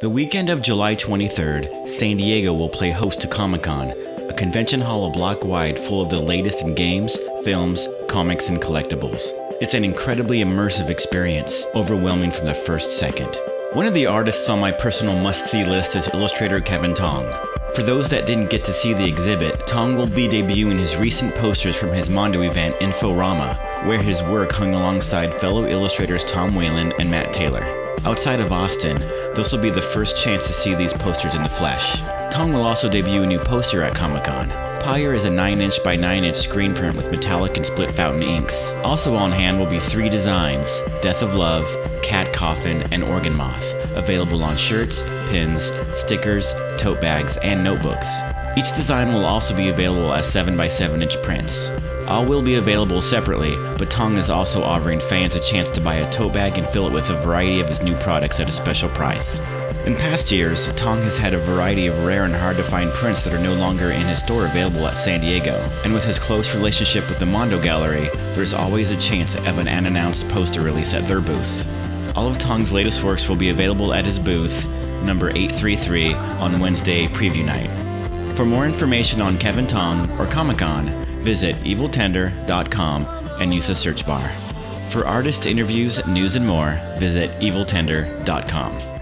The weekend of July 23rd, San Diego will play host to Comic Con, a convention hall a block wide full of the latest in games, films, comics, and collectibles. It's an incredibly immersive experience, overwhelming from the first second. One of the artists on my personal must see list is illustrator Kevin Tong. For those that didn't get to see the exhibit, Tong will be debuting his recent posters from his Mondo event Inforama, where his work hung alongside fellow illustrators Tom Whalen and Matt Taylor. Outside of Austin, this will be the first chance to see these posters in the flesh. Tong will also debut a new poster at Comic Con. Pyre is a 9-inch by 9-inch screen print with metallic and split fountain inks. Also on hand will be three designs, Death of Love, Cat Coffin, and Organ Moth, available on shirts, pins, stickers, tote bags, and notebooks. Each design will also be available as 7x7 inch prints. All will be available separately, but Tong is also offering fans a chance to buy a tote bag and fill it with a variety of his new products at a special price. In past years, Tong has had a variety of rare and hard to find prints that are no longer in his store available at San Diego, and with his close relationship with the Mondo Gallery, there's always a chance of an unannounced poster release at their booth. All of Tong's latest works will be available at his booth, number 833, on Wednesday preview night. For more information on Kevin Tong or Comic Con, visit eviltender.com and use the search bar. For artist interviews, news, and more, visit eviltender.com.